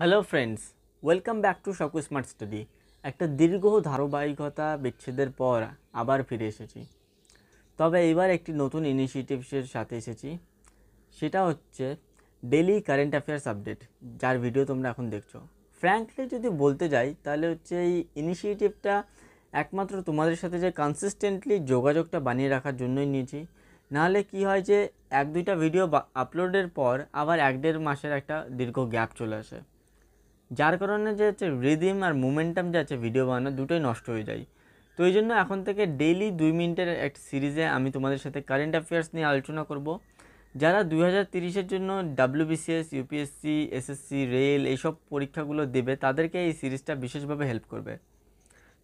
Hello friends welcome back to সকু smart study একটা দীর্ঘ ধারাবাহিকতা বিচ্ছেদের পর আবার ফিরে এসেছি। তবে এবার একটি নতুন ইনিশিয়েটিভসের সাথে এসেছি। সেটা হচ্ছে ডেলি কারেন্ট অ্যাফেয়ার্স আপডেট যার ভিডিও তোমরা এখন দেখছ। ফ্র্যাঙ্কলি যদি বলতে যাই, তাহলে হচ্ছে এই ইনিশিয়েটিভটা একমাত্র তোমাদের সাথে যে কনসিস্টেন্টলি যোগাযোগটা বানিয়ে রাখার জন্যই নিয়েছি। নাহলে কি হয় যে, এক দুইটা ভিডিও আপলোডের পর আবার এক দেড় মাসের একটা দীর্ঘ গ্যাপ চলে আসে। যার কারণে যে হচ্ছে রিদিম আর মোমেন্টাম যে আছে ভিডিও বানানো দুটোই নষ্ট হয়ে যায়। তো এই জন্য এখন থেকে ডেইলি দুই মিনিটের একটা সিরিজে আমি তোমাদের সাথে কারেন্ট অ্যাফেয়ার্স নিয়ে আলোচনা করব। যারা দুই হাজার তিরিশের জন্য ডাব্লিউবিসিএস ইউপিএসসি এসএসসি রেল এইসব পরীক্ষাগুলো দেবে, তাদেরকে এই সিরিজটা বিশেষভাবে হেল্প করবে।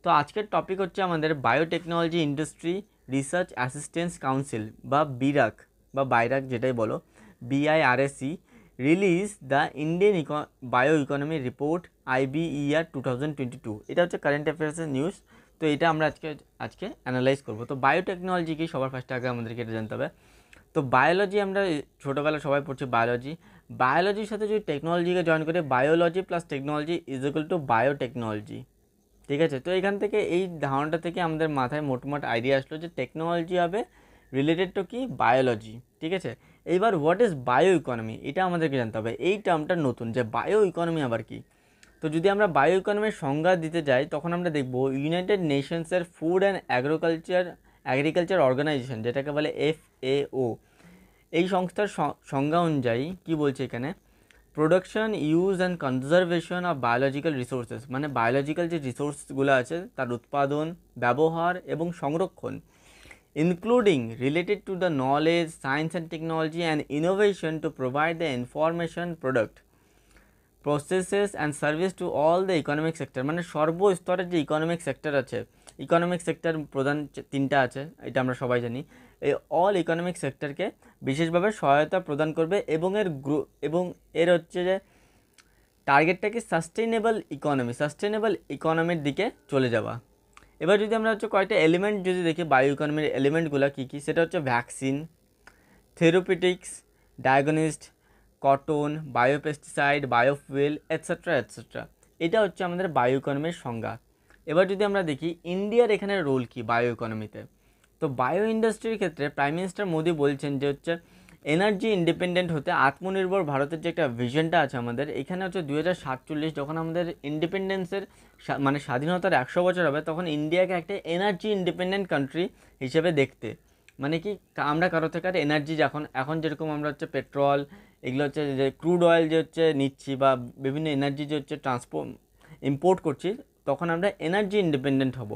তো আজকের টপিক হচ্ছে আমাদের biotechnology industry research assistance council বা বিরাক বা বাইরাক যেটাই বলো BIRAC release the Indian eco bio economy report IBER two thousand twenty two এটা হচ্ছে কারেন্ট অ্যাফেয়ার্সের নিউজ তো এটা আমরা আজকে আজকে অ্যানালাইজ করব। তো বায়োটেকনোলজি কি? সবার ফার্স্টে আগে আমাদেরকে এটা জানতে হবে। তো বায়োলজি আমরা ছোটোবেলা সবাই পড়ছি বায়োলজি বায়োলজির সাথে যদি টেকনোলজিকে জয়েন করে biology plus technology is equal to biotechnology ঠিক আছে? তো এখান থেকে এই ধারণাটা থেকে আমাদের মাথায় মোটমোট আইডিয়া আসলো যে টেকনোলজি হবে রিলেটেড টু কি? বায়োলজি ঠিক আছে? এইবার হোয়াট ইজ বায়ো ইকোনমি এটা আমাদেরকে জানতে হবে। এই টার্মটা নতুন, যে বায়ো ইকোনমি আবার কি? তো যদি আমরা বায়ো ইকোনমির সংজ্ঞা দিতে যাই, তখন আমরা দেখব United নেশনসের food and agriculture agriculture organisation যেটাকে বলে এফ এই সংস্থার সংজ্ঞা অনুযায়ী কি বলছে এখানে? Production use and conservation of biological resources মানে বায়োলজিক্যাল যে রিসোর্সগুলো আছে, তার উৎপাদন, ব্যবহার এবং সংরক্ষণ। Including related to the knowledge science and technology and innovation to provide the information product processes and service to all the economic sector মানে সর্বস্তরের যে ইকোনমিক সেক্টর আছে ইকোনমিক সেক্টর প্রধান তিনটা আছে, এটা আমরা সবাই জানি, এই অল ইকোনমিক সেক্টরকে বিশেষভাবে সহায়তা প্রদান করবে এবং এর গ্রো এবং এর হচ্ছে যে টার্গেটটা কি সাস্টেনেবল ইকোনমি সাস্টেনেবল ইকোনমির দিকে চলে যাওয়া। এবার যদি আমরা হচ্ছে কয়েকটা এলিমেন্ট যদি দেখি বায়ো ইকোনমির এলিমেন্টগুলো কী কী? সেটা হচ্ছে vaccine therapeutics diagnostic cotton biopesticide biofuel etcetera etcetera এটা হচ্ছে আমাদের বায়ো ইকোনমির সংজ্ঞা। এবার যদি আমরা দেখি, ইন্ডিয়ার এখানে রোল কী বায়ো ইকোনমিতে তো বায়ো ইন্ডাস্ট্রির ক্ষেত্রে প্রাইম মিনিস্টার মোদি বলছেন যে হচ্ছে এনার্জি ইন্ডিপেন্ডেন্ট হতে আত্মনির্ভর ভারতের যে একটা ভিশনটা আছে আমাদের, এখানে হচ্ছে দু সাতচল্লিশ যখন আমাদের ইন্ডিপেন্ডেন্সের মানে স্বাধীনতার একশো বছর হবে, তখন ইন্ডিয়াকে একটা এনার্জি ইন্ডিপেন্ডেন্ট কান্ট্রি হিসেবে দেখতে। মানে কি আমরা কারও থেকে আর এনার্জি যখন এখন যেরকম আমরা হচ্ছে পেট্রোল এগুলো হচ্ছে যে ক্রুড অয়েল যে হচ্ছে নিচ্ছি বা বিভিন্ন এনার্জি যে হচ্ছে ট্রান্সপোর্ট ইম্পোর্ট করছি, তখন আমরা এনার্জি ইন্ডিপেন্ডেন্ট হব।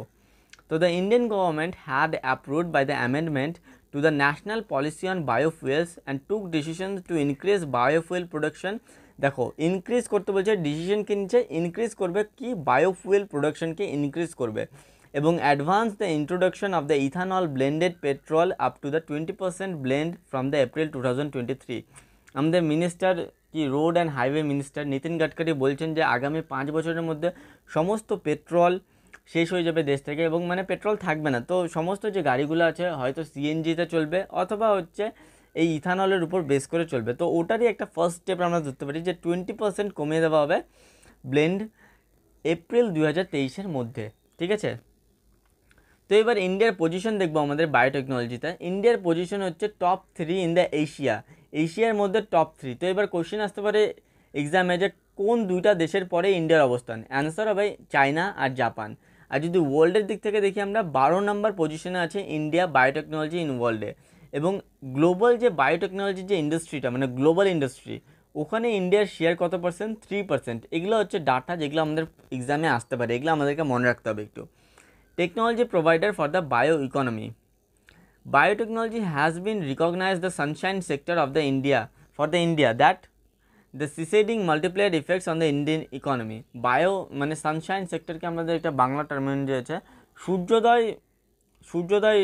তো the Indian government had approved by the amendment to the national policy on biofuels and took decisions to increase biofuel production. দেখো ইনক্রিজ করতে বলছে ডিসিশন কি নিচ্ছে ইনক্রিজ করবে কি? বায়োফুয়েল প্রোডাকশনকে ইনক্রিজ করবে। এবং advance the introduction of the ethanol blended petrol up to the twenty percent blend from the April two thousand twenty three আমাদের মিনিস্টার কি road and highway minister Nitin Gadkari বলছেন যে, আগামী পাঁচ বছরের মধ্যে সমস্ত পেট্রোল শেষ হয়ে যাবে দেশ থেকে এবং মানে পেট্রোল থাকবে না। তো সমস্ত যে গাড়িগুলো আছে, হয়তো সিএনজিতে চলবে অথবা হচ্ছে এই ইথানলের উপর বেস করে চলবে। তো ওটারই একটা ফার্স্ট স্টেপ আমরা ধরতে পারি যে টোয়েন্টি পার্সেন্ট কমিয়ে দেওয়া হবে ব্লেন্ড এপ্রিল দু হাজার তেইশের মধ্যে, ঠিক আছে? তো এবার ইন্ডিয়ার পজিশন দেখব আমাদের বায়োটেকনোলজিতে ইন্ডিয়ার পজিশন হচ্ছে top three in the Asia এশিয়ার মধ্যে টপ থ্রি তো এবার কোশ্চেন আসতে পারে এক্সামে যে কোন দুইটা দেশের পরে ইন্ডিয়ার অবস্থান? অ্যান্সার হবে চায়না আর জাপান আর যদি ওয়ার্ল্ডের দিক থেকে দেখি আমরা বারো নম্বর পজিশনে আছে ইন্ডিয়া বায়োটেকনোলজি ইন ওয়ার্ল্ডে এবং গ্লোবাল যে বায়োটেকনোলজির যে ইন্ডাস্ট্রিটা মানে গ্লোবাল ইন্ডাস্ট্রি ওখানে ইন্ডিয়ার শেয়ার কত পার্সেন্ট থ্রি পার্সেন্ট এগুলো হচ্ছে ডাটা যেগুলো আমাদের এক্সামে আসতে পারে, এগুলো আমাদেরকে মনে রাখতে হবে একটু। Technology provider for the bio economy biotechnology has been recognise the sunshine sector of the India for the India that the seceding multiplier effects on the Indian economy bio মানে সানশাইন সেক্টরকে আমাদের একটা বাংলা টার্মিনোলজি আছে। সূর্যোদয় সূর্যোদয়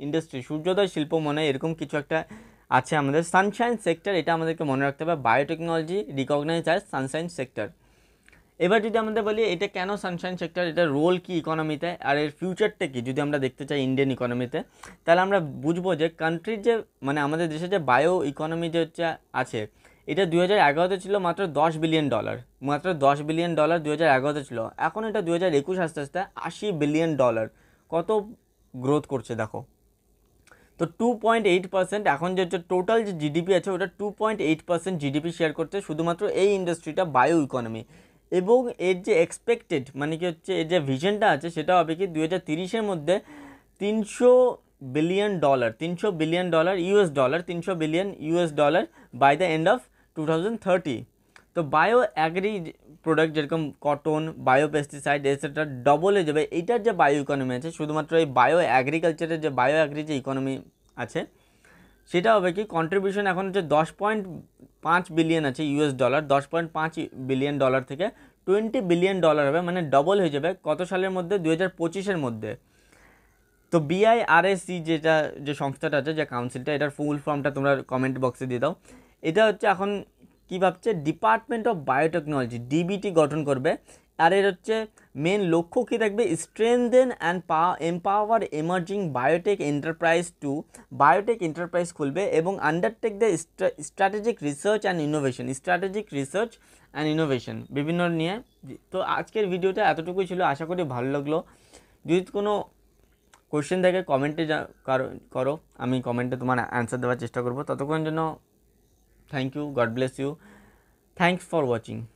industry সূর্যোদয় শিল্প মনে এরকম কিছু একটা আছে আমাদের। সানশাইন সেক্টর এটা আমাদেরকে মনে রাখতে হবে। Biotechnology recognise as sunshine sector এবার যদি আমাদের বলি, এটা কেন সানশাইন সেক্টর এটা রোল কি ইকোনমিতে আর এর ফিউচারটা কি? যদি আমরা দেখতে চাই ইন্ডিয়ান ইকোনমিতে তাহলে আমরা বুঝব যে কান্ট্রির যে মানে আমাদের দেশে যে বায়ো ইকোনমি যে হচ্ছে, আছে এটা দুই হাজার এগারোতে ছিল মাত্র দশ বিলিয়ন ডলার মাত্র দশ বিলিয়ন ডলার দু হাজার এগারোতে ছিল। এখন এটা দু হাজার একুশ আস্তে আস্তে আশি বিলিয়ন ডলার কত গ্রোথ করছে দেখো। তো টু পয়েন্ট এইট পার্সেন্ট এখন যে টোটাল যে জিডিপি আছে, ওটা two point eight percent GDP share করতে শুধুমাত্র এই ইন্ডাস্ট্রিটা বায়ো ইকোনমি এবং এর যে এক্সপেক্টেড মানে কি হচ্ছে, এর যে ভিশনটা আছে, সেটা হবে কি দু হাজার তিরিশের মধ্যে তিনশো বিলিয়ন ডলার তিনশো বিলিয়ন ডলার ইউএস ডলার তিনশো billion US dollar by the end of two তো বায়ো অ্যাগ্রি প্রোডাক্ট যেরকম cotton bio pesticide etcetera double হয়ে যাবে। এইটার যে বায়ো ইকোনমি আছে, শুধুমাত্র এই বায়ো অ্যাগ্রিকালচারের যে বায়ো অ্যাগ্রি যে ইকোনমি আছে, সেটা হবে কি কন্ট্রিবিউশন এখন হচ্ছে দশ পয়েন্ট পাঁচ বিলিয়ন আছে ইউএস ডলার দশ পয়েন্ট পাঁচ বিলিয়ন ডলার থেকে টোয়েন্টি বিলিয়ন ডলার হবে মানে ডবল হয়ে যাবে কত সালের মধ্যে? দু হাজার পঁচিশের মধ্যে। তো বিআইআরএসি যেটা, যে সংস্থাটা আছে, যে কাউন্সিলটা এটার ফুল ফর্মটা তোমরা কমেন্ট বক্সে দিয়ে দাও। এটা হচ্ছে এখন কী ভাবছে? ডিপার্টমেন্ট অফ বায়োটেকনোলজি ডিবিটি গঠন করবে। আর এর হচ্ছে মেন লক্ষ্য কী থাকবে? স্ট্রেনদেন অ্যান্ড পা empower emerging biotech enterprise to biotech enterprise খুলবে এবং undertake the strategic research and innovation strategic research and innovation বিভিন্ন নিয়ে। তো আজকের ভিডিওটা এতটুকুই ছিল। আশা করি ভালো লাগল। যদি কোনো কোয়েশ্চেন থাকে কমেন্টে করো আমি কমেন্টে তোমার অ্যান্সার দেওয়ার চেষ্টা করব। ততক্ষণের জন্য thank you god bless you thanks for watching